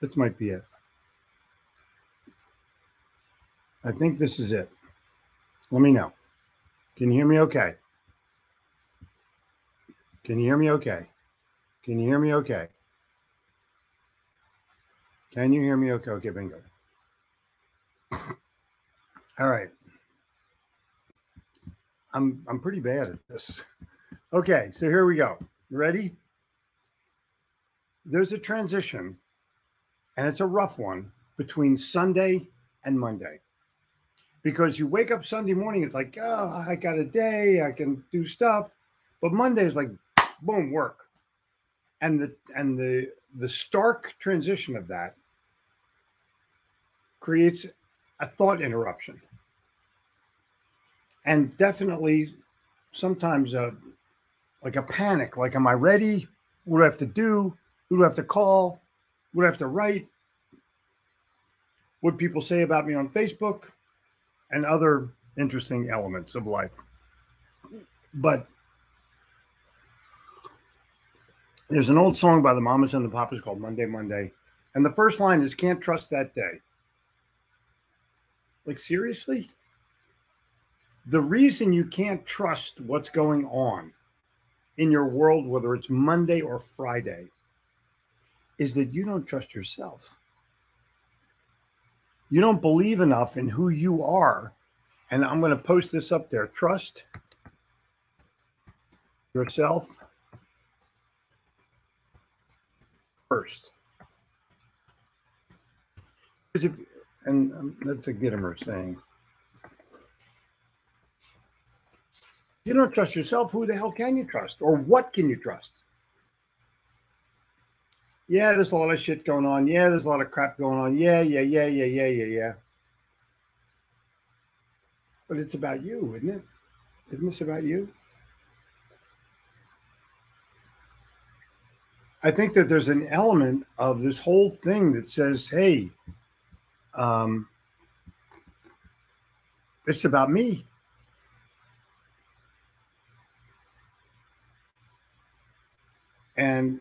This might be it. I think this is it. Let me know. Can you hear me okay? Can you hear me okay? Can you hear me okay? Can you hear me okay? Okay, bingo. All right. I'm I'm pretty bad at this. Okay, so here we go. ready? There's a transition, and it's a rough one between Sunday and Monday. Because you wake up Sunday morning, it's like, oh, I got a day, I can do stuff. But Monday is like, boom, work. And the and the the stark transition of that creates a thought interruption. And definitely sometimes a like a panic, like, am I ready? What do I have to do? Who do I have to call? What do I have to write? What people say about me on Facebook and other interesting elements of life. But there's an old song by the Mamas and the Papas called Monday, Monday. And the first line is Can't Trust That Day. Like, seriously? The reason you can't trust what's going on in your world, whether it's Monday or Friday, is that you don't trust yourself. You don't believe enough in who you are. And I'm going to post this up there. Trust yourself first. If, and um, that's a Gitomer saying. You don't trust yourself. Who the hell can you trust? Or what can you trust? Yeah, there's a lot of shit going on. Yeah, there's a lot of crap going on. Yeah, yeah, yeah, yeah, yeah, yeah, yeah. But it's about you, isn't it? Isn't this about you? I think that there's an element of this whole thing that says, hey, um, it's about me. And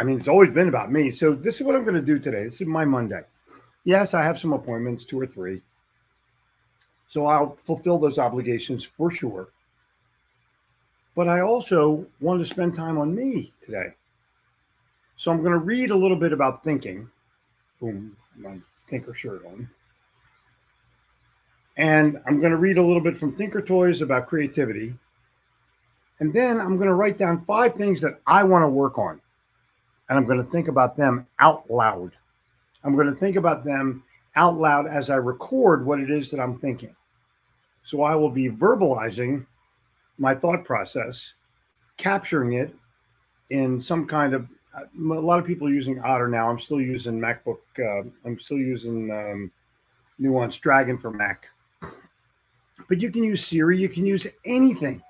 I mean, it's always been about me. So this is what I'm going to do today. This is my Monday. Yes, I have some appointments, two or three. So I'll fulfill those obligations for sure. But I also want to spend time on me today. So I'm going to read a little bit about thinking. Boom, my thinker shirt on. And I'm going to read a little bit from Thinkertoys about creativity. And then I'm going to write down five things that I want to work on. And I'm going to think about them out loud. I'm going to think about them out loud as I record what it is that I'm thinking. So I will be verbalizing my thought process, capturing it in some kind of a lot of people are using Otter now. I'm still using MacBook. Uh, I'm still using um, Nuance Dragon for Mac. But you can use Siri. You can use anything.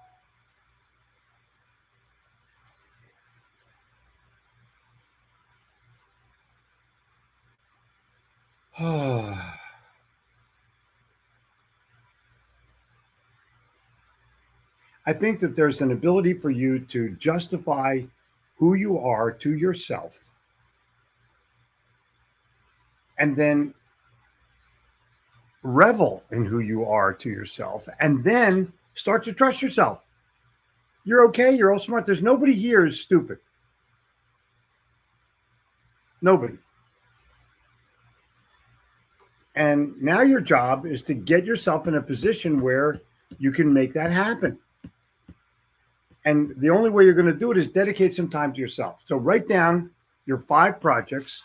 I think that there's an ability for you to justify who you are to yourself and then revel in who you are to yourself and then start to trust yourself. You're okay. You're all smart. There's nobody here is stupid. Nobody. And now your job is to get yourself in a position where you can make that happen. And the only way you're going to do it is dedicate some time to yourself. So write down your five projects,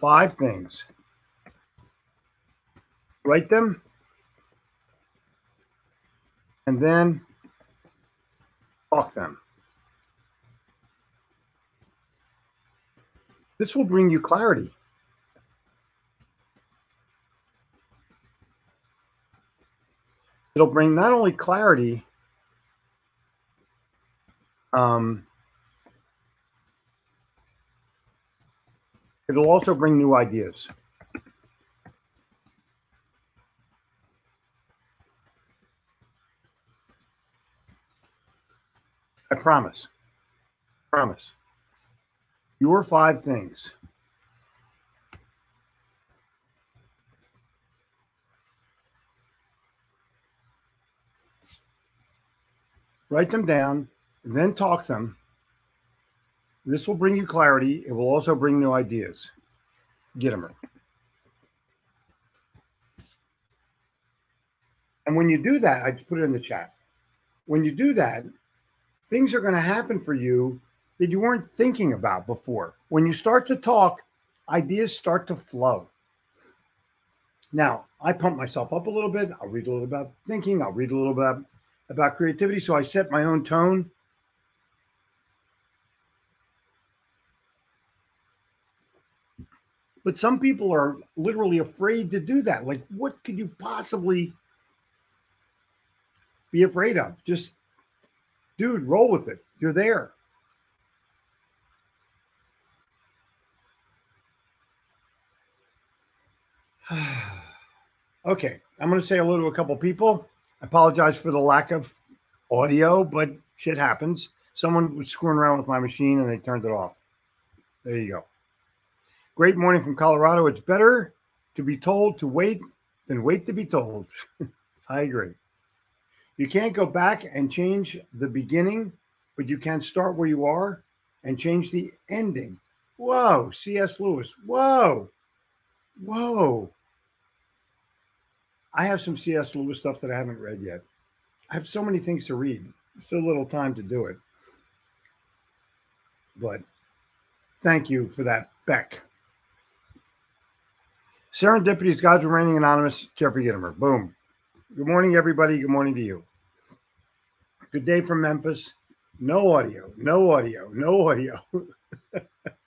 five things. Write them. And then talk them. This will bring you clarity. It'll bring not only clarity, um, it'll also bring new ideas. I promise. Promise. Your five things write them down, and then talk them. This will bring you clarity. It will also bring new ideas. Get them. And when you do that, I just put it in the chat. When you do that, things are going to happen for you that you weren't thinking about before. When you start to talk, ideas start to flow. Now, I pump myself up a little bit. I'll read a little about thinking. I'll read a little bit about creativity. So I set my own tone. But some people are literally afraid to do that. Like, what could you possibly be afraid of? Just, dude, roll with it. You're there. okay, I'm going to say hello to a couple people. I apologize for the lack of audio, but shit happens. Someone was screwing around with my machine and they turned it off. There you go. Great morning from Colorado. It's better to be told to wait than wait to be told. I agree. You can't go back and change the beginning, but you can start where you are and change the ending. Whoa, C.S. Lewis. Whoa. Whoa. I have some C.S. Lewis stuff that I haven't read yet. I have so many things to read. Still a little time to do it. But thank you for that, Beck. Serendipity's God's Remaining Anonymous, Jeffrey Gitomer. Boom. Good morning, everybody. Good morning to you. Good day from Memphis. No audio, no audio, no audio.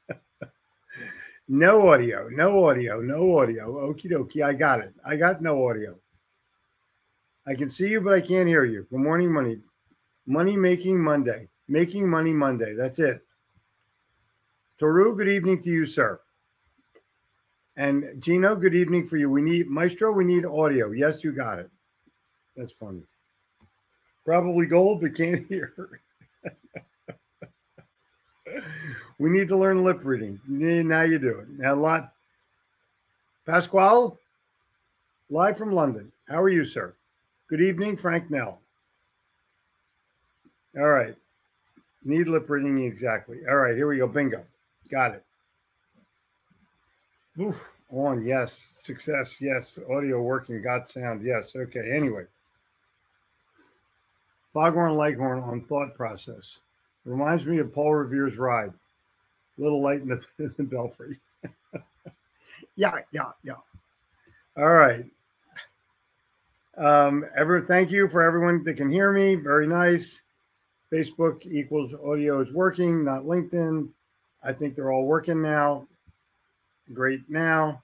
No audio, no audio, no audio. Okie dokie. I got it. I got no audio. I can see you, but I can't hear you. Good morning, money. Money making Monday. Making money Monday. That's it. Toru, good evening to you, sir. And Gino, good evening for you. We need Maestro, we need audio. Yes, you got it. That's funny. Probably gold, but can't hear. We need to learn lip reading. Now you do it. Now, a lot. Pasquale, live from London. How are you, sir? Good evening, Frank Nell. All right. Need lip reading exactly. All right, here we go. Bingo. Got it. Oof. On, yes. Success, yes. Audio working. Got sound, yes. Okay. Anyway. Foghorn Leghorn on thought process. Reminds me of Paul Revere's ride. Little light in the, in the belfry. yeah, yeah, yeah. All right. Um, ever thank you for everyone that can hear me. Very nice. Facebook equals audio is working, not LinkedIn. I think they're all working now. Great now.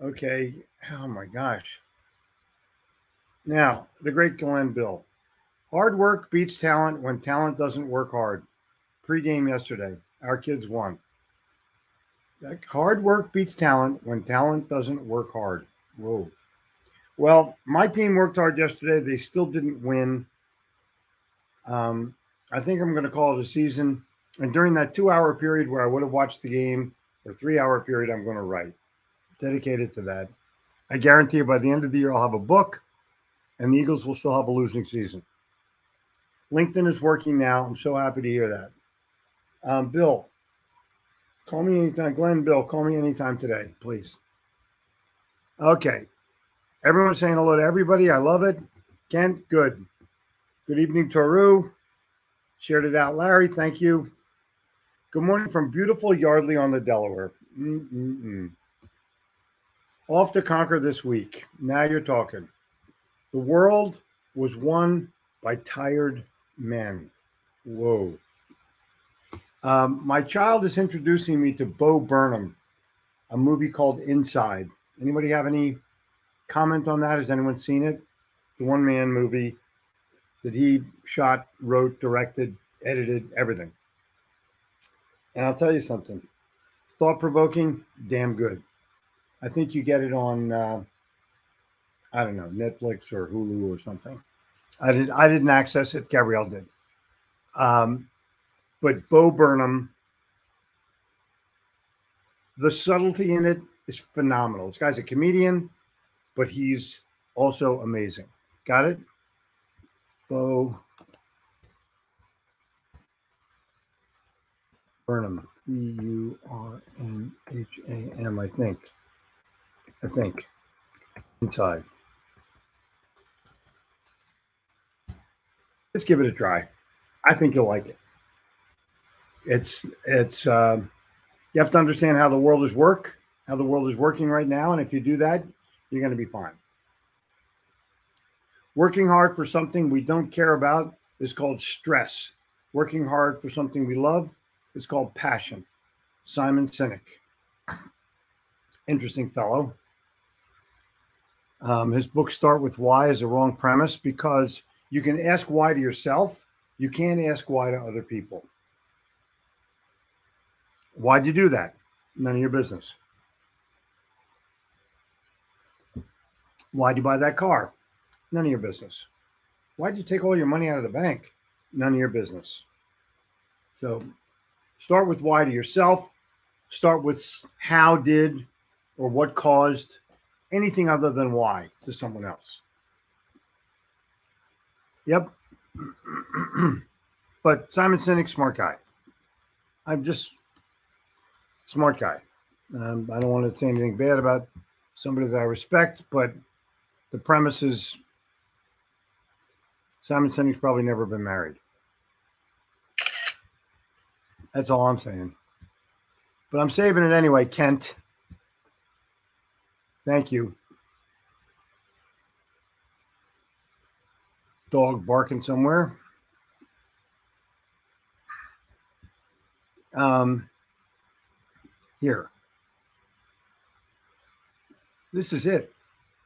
Okay. Oh my gosh. Now, the great Glenn Bill. Hard work beats talent when talent doesn't work hard. Pre-game yesterday, our kids won. hard work beats talent when talent doesn't work hard. Whoa. Well, my team worked hard yesterday. They still didn't win. Um, I think I'm going to call it a season. And during that two hour period where I would have watched the game, or three hour period, I'm going to write dedicated to that. I guarantee you by the end of the year, I'll have a book and the Eagles will still have a losing season. LinkedIn is working now. I'm so happy to hear that. Um, Bill, call me anytime. Glenn, Bill, call me anytime today, please. Okay. Everyone's saying hello to everybody. I love it. Kent, good. Good evening, Toru. Shared it out, Larry. Thank you. Good morning from beautiful Yardley on the Delaware. Mm-mm-mm. Off to conquer this week. Now you're talking. The world was won by tired men. Whoa. Um, my child is introducing me to Bo Burnham, a movie called Inside. Anybody have any comment on that? Has anyone seen it? The one man movie that he shot, wrote, directed, edited, everything. And I'll tell you something thought provoking, damn good. I think you get it on, uh, I don't know, Netflix or Hulu or something. I did. I didn't access it. Gabrielle did. Um, but Bo Burnham, the subtlety in it is phenomenal. This guy's a comedian, but he's also amazing. Got it? Bo Burnham, B U R N H A M, I think. I think. Inside. Let's give it a try. I think you'll like it. It's it's um, you have to understand how the world is work, how the world is working right now, and if you do that, you're going to be fine. Working hard for something we don't care about is called stress. Working hard for something we love is called passion. Simon Sinek. Interesting fellow. Um, his book Start with Why is a wrong premise because you can ask why to yourself, you can't ask why to other people. Why'd you do that? None of your business. Why'd you buy that car? None of your business. Why'd you take all your money out of the bank? None of your business. So start with why to yourself. Start with how did or what caused anything other than why to someone else. Yep. but Simon Sinek, smart guy. I'm just smart guy. Um, I don't want to say anything bad about somebody that I respect, but the premise is Simon Sinek's probably never been married. That's all I'm saying. But I'm saving it anyway, Kent. Thank you. Dog barking somewhere. Um, here. This is it.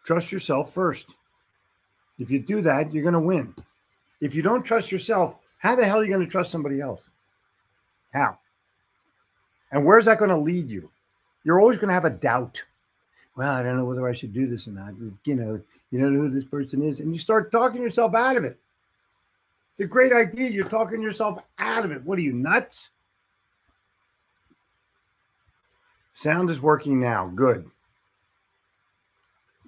Trust yourself first. If you do that, you're going to win. If you don't trust yourself, how the hell are you going to trust somebody else? How? And where's that going to lead you? You're always going to have a doubt. Well, I don't know whether I should do this or not. You know, you know who this person is, and you start talking yourself out of it. It's a great idea. You're talking yourself out of it. What are you nuts? Sound is working now. Good.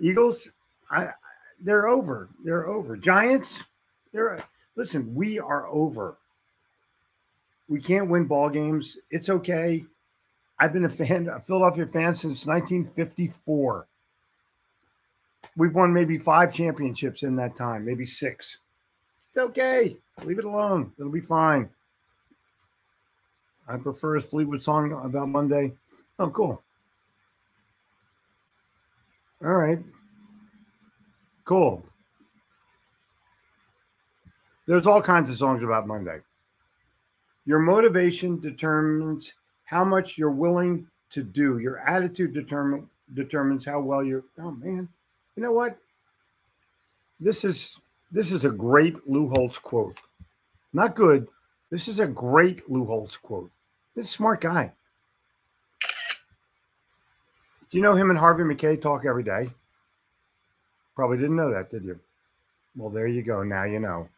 Eagles, I, they're over. They're over. Giants, they're listen. We are over. We can't win ball games. It's okay. I've been a fan, a Philadelphia fan since 1954. We've won maybe five championships in that time, maybe six. It's okay. Leave it alone. It'll be fine. I prefer a Fleetwood song about Monday. Oh, cool. All right. Cool. There's all kinds of songs about Monday. Your motivation determines how much you're willing to do. Your attitude determine, determines how well you're. Oh man, you know what? This is this is a great Lou Holtz quote. Not good. This is a great Lou Holtz quote. This smart guy. Do you know him and Harvey Mackay talk every day? Probably didn't know that, did you? Well, there you go. Now you know.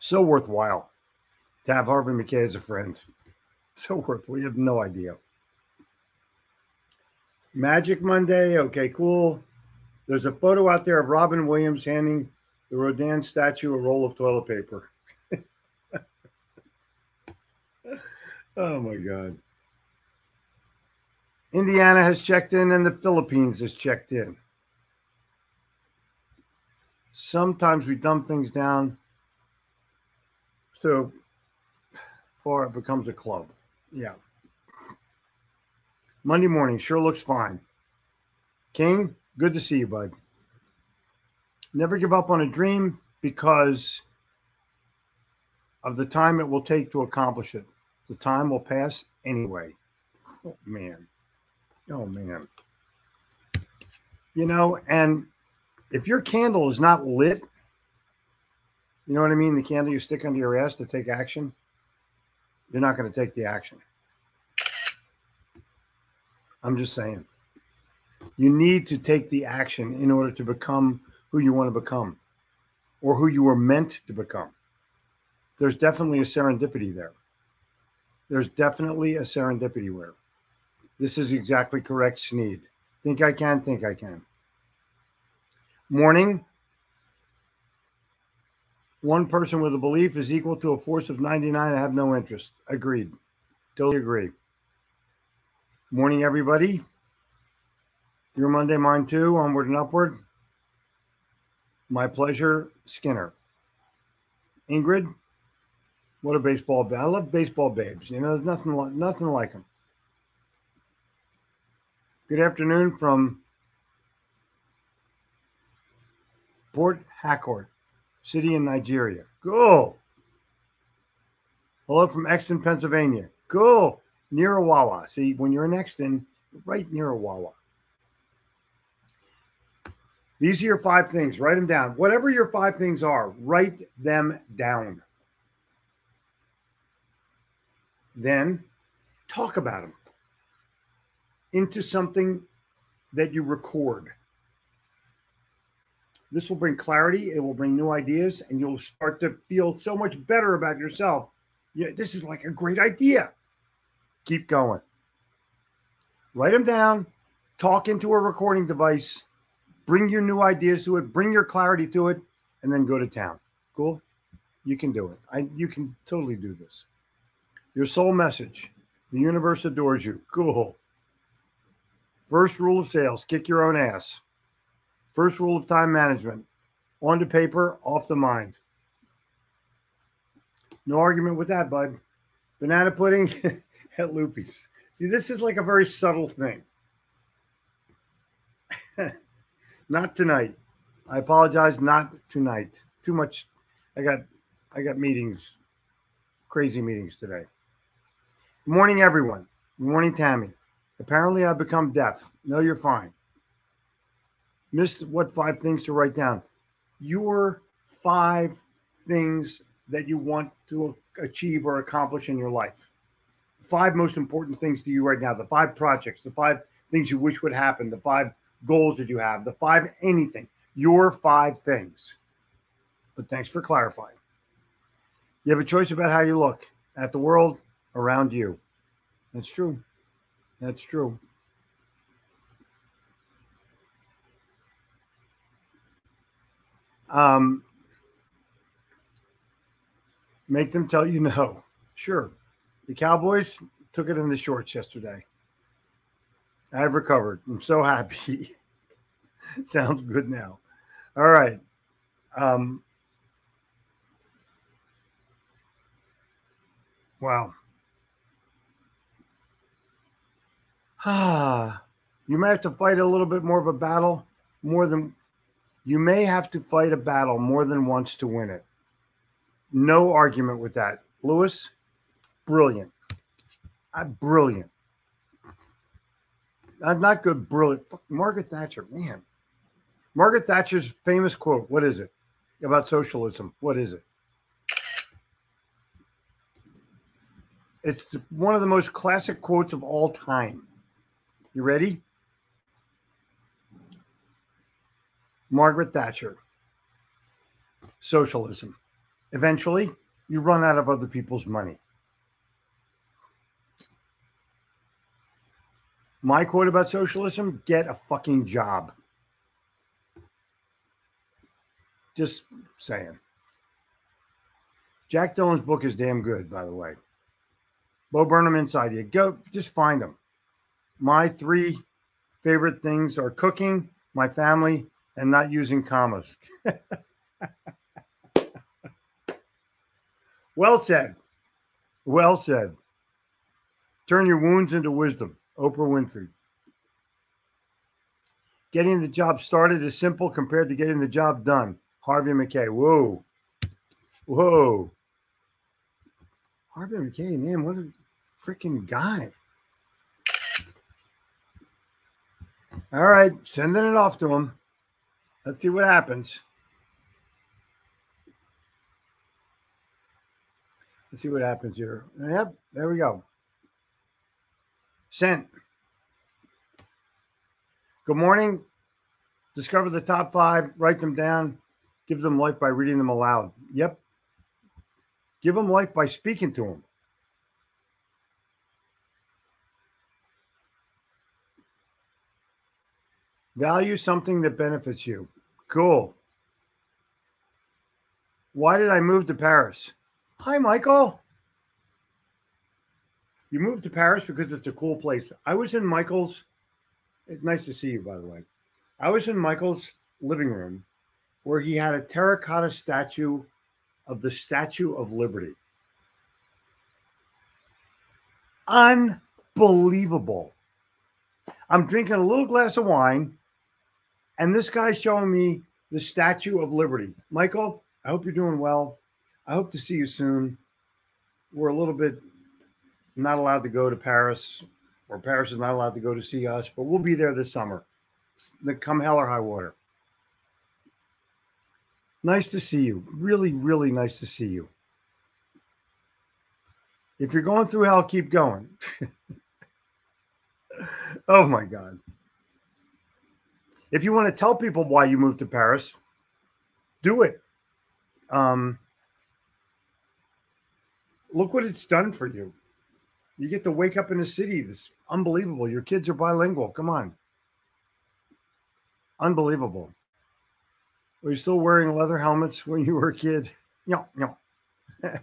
So worthwhile to have Harvey Mackay as a friend. So worthwhile. You have no idea. Magic Monday. Okay, cool. There's a photo out there of Robin Williams handing the Rodin statue a roll of toilet paper. oh my God. Indiana has checked in and the Philippines has checked in. Sometimes we dumb things down so far it becomes a club. Yeah. Monday morning sure looks fine. King, good to see you, bud. Never give up on a dream because of the time it will take to accomplish it. The time will pass anyway. Oh, man. Oh man. You know, and if your candle is not lit, you know what I mean? The candle you stick under your ass to take action, you're not going to take the action. I'm just saying. You need to take the action in order to become who you want to become or who you were meant to become. There's definitely a serendipity there. There's definitely a serendipity there. This is exactly correct, Sneed. Think I can, think I can. Morning. One person with a belief is equal to a force of 99. I have no interest. Agreed. Totally agree. Morning, everybody. Your Monday, mine too. Onward and upward. My pleasure, Skinner. Ingrid, what a baseball. I love baseball babes. You know, there's nothing like nothing like them. Good afternoon from Port Harcourt, city in Nigeria. Go. Hello from Exton, Pennsylvania. Go. Near Wawa. See, when you're in Exton, right near a Wawa. These are your five things. Write them down. Whatever your five things are, write them down. Then talk about them into something that you record. This will bring clarity, it will bring new ideas, and you'll start to feel so much better about yourself. Yeah, this is like a great idea. Keep going. Write them down, talk into a recording device, bring your new ideas to it, bring your clarity to it, and then go to town. Cool? You can do it. I you can totally do this. Your soul message. The universe adores you. Cool. First rule of sales kick your own ass. First rule of time management on to paper, off the mind. No argument with that, bud. Banana pudding at Loopy's. See, this is like a very subtle thing. not tonight. I apologize. Not tonight. Too much. I got, I got meetings, crazy meetings today. Good morning, everyone. Good morning, Tammy. Apparently, I've become deaf. No, you're fine. Missed what five things to write down? Your five things that you want to achieve or accomplish in your life. Five most important things to you right now. The five projects, the five things you wish would happen, the five goals that you have, the five anything. Your five things. But thanks for clarifying. You have a choice about how you look at the world around you. That's true. That's true. Um, make them tell you no. Sure. The Cowboys took it in the shorts yesterday. I've recovered. I'm so happy. Sounds good now. All right. Um, wow. Ah, you may have to fight a little bit more of a battle, more than you may have to fight a battle more than once to win it. No argument with that. Lewis, brilliant. Uh, brilliant. I'm not good, brilliant. Margaret Thatcher, man. Margaret Thatcher's famous quote, what is it about socialism? What is it? It's one of the most classic quotes of all time. You ready? Margaret Thatcher. Socialism. Eventually, you run out of other people's money. My quote about socialism get a fucking job. Just saying. Jack Dylan's book is damn good, by the way. Bo Burnham Inside You. Go, just find them. My three favorite things are cooking, my family, and not using commas. well said. Well said. Turn your wounds into wisdom. Oprah Winfrey. Getting the job started is simple compared to getting the job done. Harvey Mackay. Whoa. Whoa. Harvey Mackay, man, what a freaking guy. All right, sending it off to him. Let's see what happens. Let's see what happens here. Yep, there we go. Sent. Good morning. Discover the top five, write them down, give them life by reading them aloud. Yep. Give them life by speaking to them. Value something that benefits you. Cool. Why did I move to Paris? Hi, Michael. You moved to Paris because it's a cool place. I was in Michael's. It's nice to see you, by the way. I was in Michael's living room where he had a terracotta statue of the Statue of Liberty. Unbelievable. I'm drinking a little glass of wine, and this guy's showing me the Statue of Liberty. Michael, I hope you're doing well. I hope to see you soon. We're a little bit not allowed to go to Paris, or Paris is not allowed to go to see us, but we'll be there this summer. Come hell or high water. Nice to see you. Really, really nice to see you. If you're going through hell, keep going. oh my God. If you want to tell people why you moved to Paris, do it. Um, look what it's done for you. You get to wake up in a city that's unbelievable. Your kids are bilingual. Come on. Unbelievable. Were you still wearing leather helmets when you were a kid? No, no.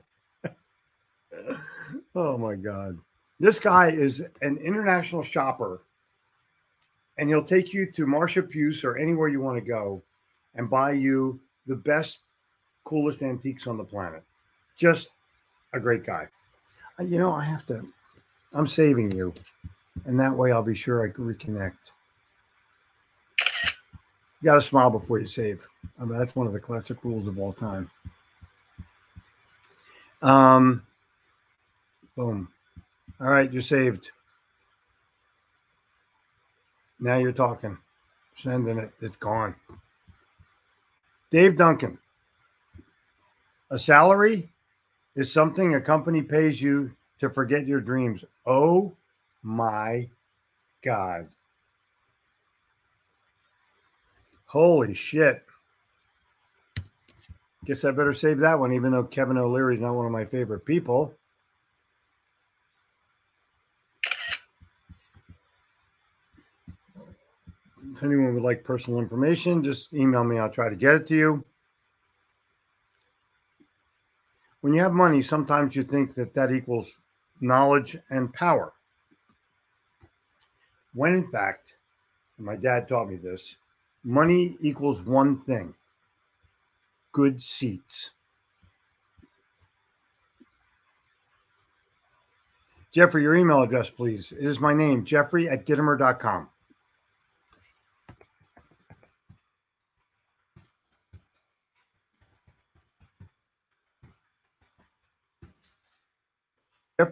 oh my God. This guy is an international shopper, and he'll take you to Marsha Puce or anywhere you want to go and buy you the best, coolest antiques on the planet. Just a great guy. Uh, you know, I have to, I'm saving you, and that way I'll be sure I can reconnect. You got to smile before you save. I mean, that's one of the classic rules of all time. Um, boom. All right, you're saved. Now you're talking. Sending it. It's gone. Dave Duncan. A salary is something a company pays you to forget your dreams. Oh my God. Holy shit. Guess I better save that one, even though Kevin O'Leary is not one of my favorite people. If anyone would like personal information, just email me. I'll try to get it to you. When you have money, sometimes you think that that equals knowledge and power. When in fact, my dad taught me this, money equals one thing good seats. Jeffrey, your email address, please. It is my name, Jeffrey at Gitomer.com.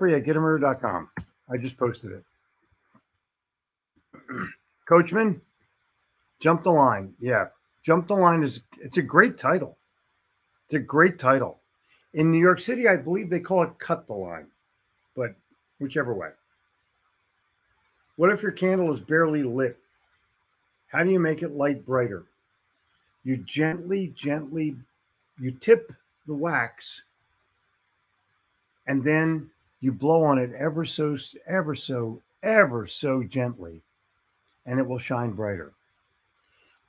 Jeffrey at Gitomer.com. I just posted it. Coachman, jump the line. Yeah, jump the line is it's a great title. It's a great title. In New York City, I believe they call it cut the line, but whichever way. What if your candle is barely lit? How do you make it light brighter? You gently, gently, you tip the wax and then you blow on it ever so, ever so, ever so gently, and it will shine brighter.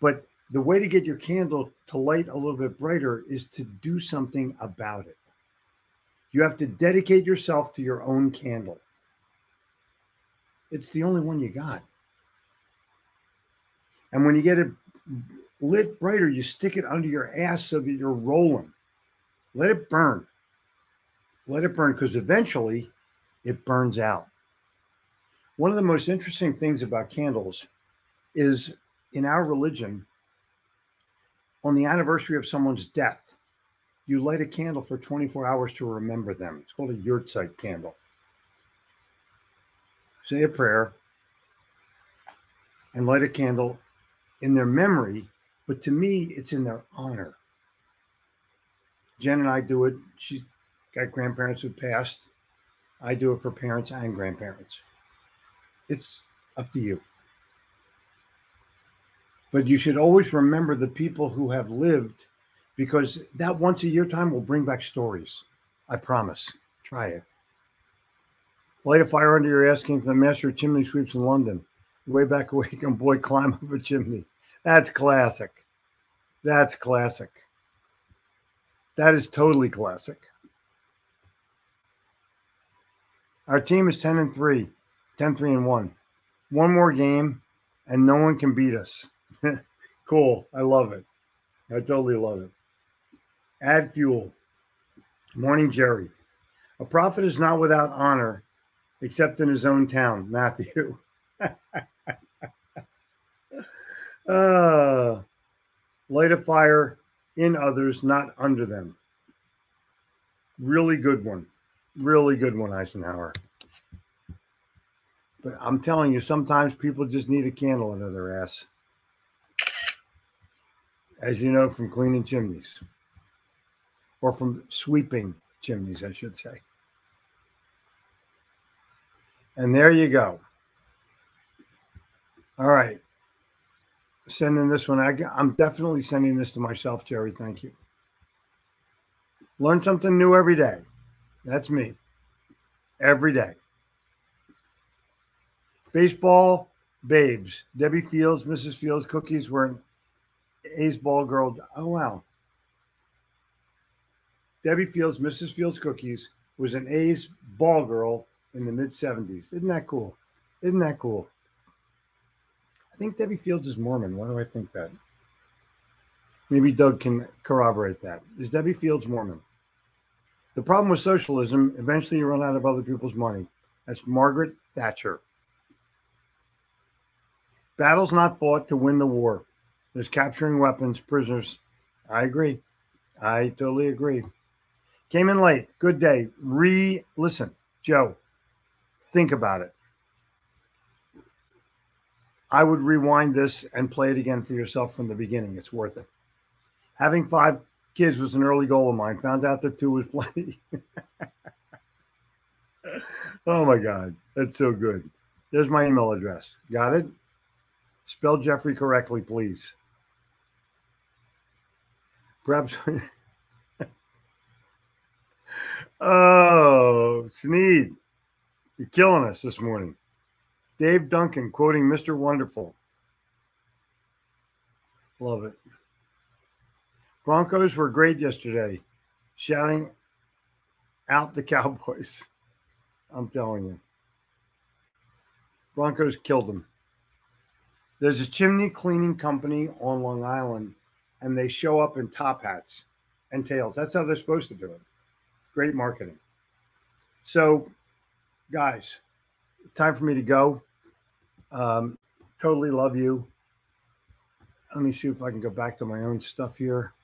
But the way to get your candle to light a little bit brighter is to do something about it. You have to dedicate yourself to your own candle. It's the only one you got. And when you get it lit brighter, you stick it under your ass so that you're rolling. Let it burn. Let it burn because eventually it burns out. One of the most interesting things about candles is in our religion, on the anniversary of someone's death, you light a candle for 24 hours to remember them. It's called a yahrzeit candle. Say a prayer and light a candle in their memory, but to me, it's in their honor. Jen and I do it. She's got grandparents who passed. I do it for parents and grandparents. It's up to you. But you should always remember the people who have lived because that once a year time will bring back stories. I promise. Try it. Light a fire under your ass came from the master of chimney sweeps in London. Way back awake and boy climb up a chimney. That's classic. That's classic. That is totally classic. Our team is 10 and 3, 10 3 and 1. One more game and no one can beat us. cool. I love it. I totally love it. Add fuel. Morning, Jerry. A prophet is not without honor except in his own town, Matthew. uh, light a fire in others, not under them. Really good one. Really good one, Eisenhower. But I'm telling you, sometimes people just need a candle under their ass. As you know from cleaning chimneys or from sweeping chimneys, I should say. And there you go. All right. Sending this one. I, I'm definitely sending this to myself, Jerry. Thank you. Learn something new every day. That's me. Every day. Baseball babes. Debbie Fields, Mrs. Fields, cookies were an A's ball girl. Oh, wow. Debbie Fields, Mrs. Fields Cookies was an A's ball girl in the mid 70s. Isn't that cool? Isn't that cool? I think Debbie Fields is Mormon. Why do I think that? Maybe Doug can corroborate that. Is Debbie Fields Mormon? The problem with socialism, eventually you run out of other people's money. That's Margaret Thatcher. Battles not fought to win the war. There's capturing weapons, prisoners. I agree. I totally agree. Came in late. Good day. Re listen, Joe. Think about it. I would rewind this and play it again for yourself from the beginning. It's worth it. Having five kids was an early goal of mine. Found out that two was plenty. oh my God. That's so good. There's my email address. Got it? Spell Jeffrey correctly, please. Perhaps. oh, Sneed. You're killing us this morning. Dave Duncan quoting Mr. Wonderful. Love it. Broncos were great yesterday, shouting out the Cowboys. I'm telling you. Broncos killed them. There's a chimney cleaning company on Long Island, and they show up in top hats and tails. That's how they're supposed to do it. Great marketing. So, guys, it's time for me to go. Um, totally love you. Let me see if I can go back to my own stuff here.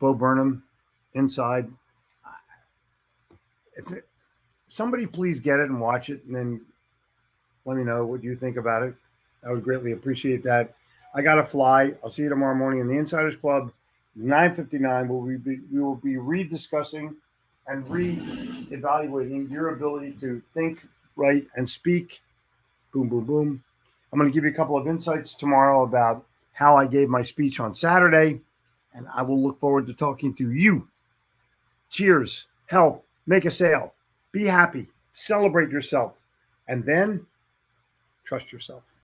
Bo Burnham, inside. If it, somebody please get it and watch it, and then let me know what you think about it. I would greatly appreciate that. I got to fly. I'll see you tomorrow morning in the Insiders Club, 9:59. We'll be we will be rediscussing and re-evaluating your ability to think, write, and speak. Boom, boom, boom. I'm going to give you a couple of insights tomorrow about how I gave my speech on Saturday, and I will look forward to talking to you. Cheers, health, make a sale, be happy, celebrate yourself, and then trust yourself.